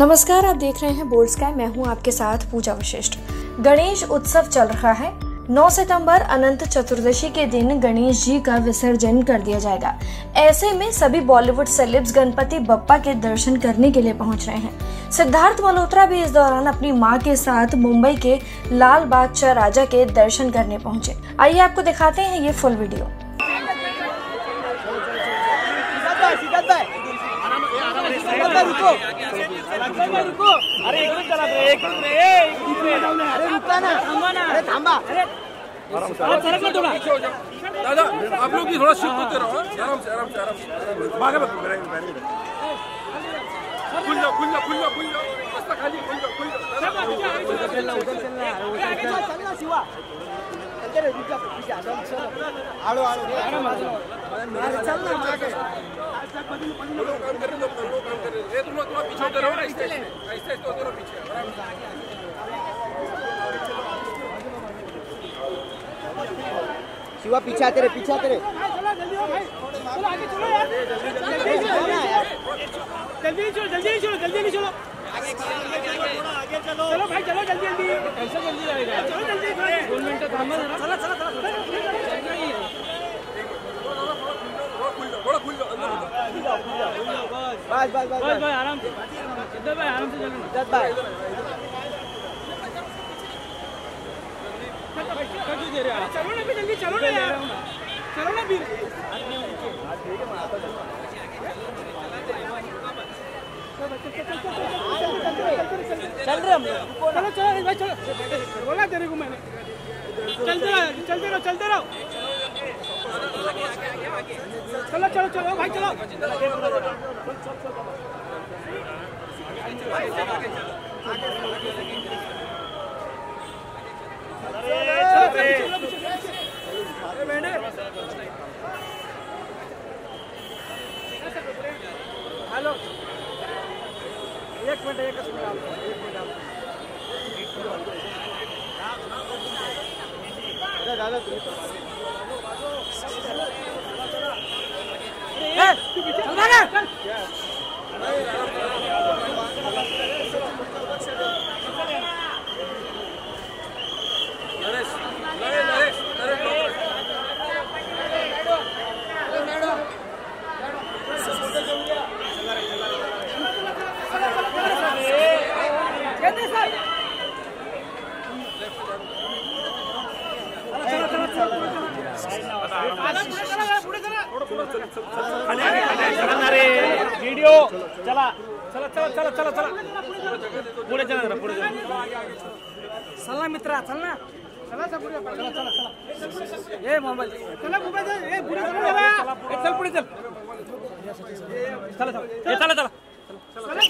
नमस्कार, आप देख रहे हैं बोल्ड स्काई। मैं हूँ आपके साथ पूजा वशिष्ठ। गणेश उत्सव चल रहा है। 9 सितंबर, अनंत चतुर्दशी के दिन गणेश जी का विसर्जन कर दिया जाएगा। ऐसे में सभी बॉलीवुड सेलिब्स गणपति बप्पा के दर्शन करने के लिए पहुँच रहे हैं। सिद्धार्थ मल्होत्रा भी इस दौरान अपनी माँ के साथ मुंबई के लाल बाग राजा के दर्शन करने पहुँचे। आइए आपको दिखाते हैं ये फुल वीडियो। रुको रुको अरे एक मिनट चला एक मिनिट अरे रुका ना अरे थांबा अरे सरक ना। थोड़ा दादा आप लोग भी थोड़ा शिफ्ट होते रहो आराम से आराम से आराम से भागे मत खुल जाओ खुल जाओ खुल जाओ खुल जाओ रास्ता खाली खुल जाओ खुल जाओ उधर चलना उधर चलना उधर चलना शिवा चलते रुक जा पीछे आराम से आड़ो आड़ो चलना आगे काम कर रहे हैं वो काम कर रहे हैं ये तुम लोग थोड़ा पीछे रहो ना शिवा पीछे आते रहे पीछे आते रहे जल्दी चलो जल्दी चलो जल्दी नहीं चलो चलो भाई चलो जल्दी जल्दी कैसे जल्दी जाएगा चलो जल्दी चलो चलो थोड़ा खुल जाओ थोड़ा खुल जाओ अंदर बस बस बस बस भाई। आराम से। इधर भाई आराम से चलो बस भाई। चलो ना भी जल्दी चलो ना यार। चलो ना भी चल रहे हम लोग। चलो चलो भाई चलो। बोला तेरे को मैंने। चलते रहो चलते रहो चलते रहो। चलो चलो चलो भाई चलो हेलो एक मिनट एक मिनट एक मिनट। दादा तू व्हिडिओ चला चला चला. चला चला चला पुढे चला जरा पुढे चला. चल मित्रा चल ना. चला चला पुढे चला चला चला. ए मोबाईल. चला मोबाईल. ए पुढे चल चल. पुढे चल. चला चला. ए, चला चला. चला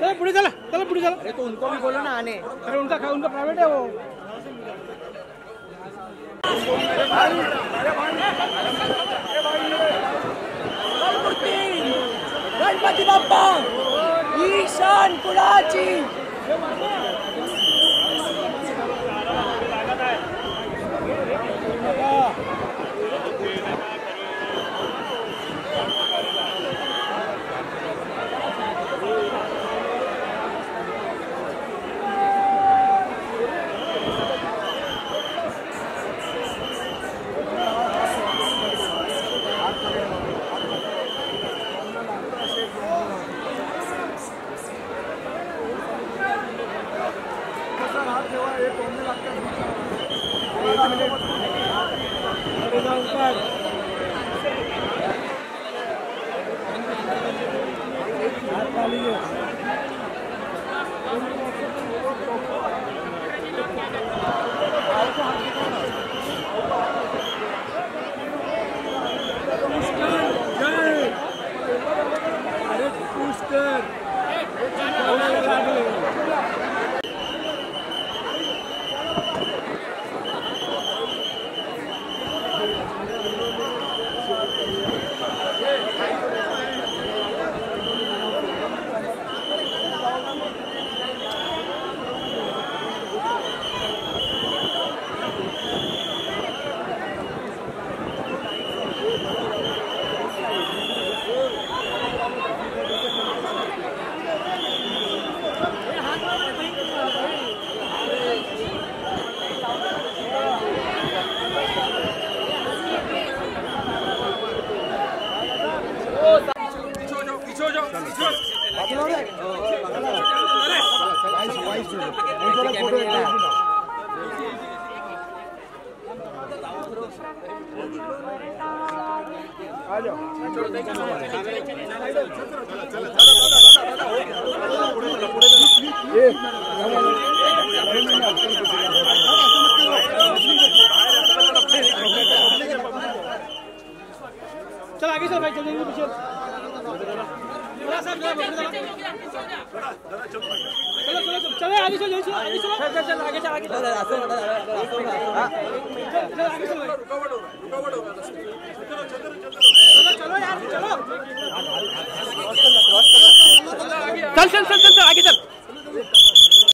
चला पुढे चला. चला पुढे चला. अरे तो उनको भी बोलो ना आने. अरे उनका उनका प्राइवेट है वो. गणपती बाप्पा ईशान कुळाची Akbar. चल आगे चल भाई जल्दी पीछे। थोड़ा सा चलो चलो चलो चलो आगे चलो चलो आगे चलो चल चल आगे चल आगे चल चल आगे चलो रुकावट हो रहा है रुकावट हो चलो है में। चलो चलो यार चलो चल चल चल चल चल